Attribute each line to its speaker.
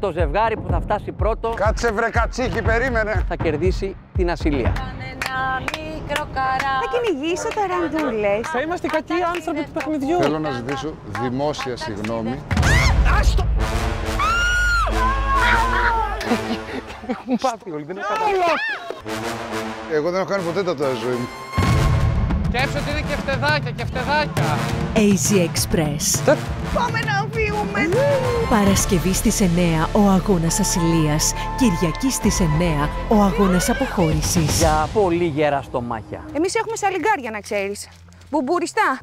Speaker 1: Το ζευγάρι που θα φτάσει πρώτο
Speaker 2: Κάτσε βρε κατσίκι, περίμενε.
Speaker 1: θα κερδίσει την ασυλία.
Speaker 3: Ένα μικρό καρά.
Speaker 4: Θα κυνηγήσω ταραντούλες.
Speaker 5: Θα είμαστε κακοί άνθρωποι του παιχνιδιού.
Speaker 2: Θέλω να ζητήσω δημόσια συγγνώμη.
Speaker 5: Έχουν πάθει όλοι, δεν έχω καταλάβει.
Speaker 2: Εγώ δεν έχω κάνει ποτέ τα ζωή μου.
Speaker 5: Σκέψω ότι είναι και φτεδάκια και φτεδάκια.
Speaker 6: AZ Express.
Speaker 4: Πάμε να φύγουμε.
Speaker 6: Παρασκευή στις 9 ο αγώνας ασυλίας. Κυριακή στις 9 ο αγώνας αποχώρησης.
Speaker 1: Για πολύ γερά στομάχια.
Speaker 4: Εμείς έχουμε σαλιγκάρια να ξέρεις. Μπουμπουριστά.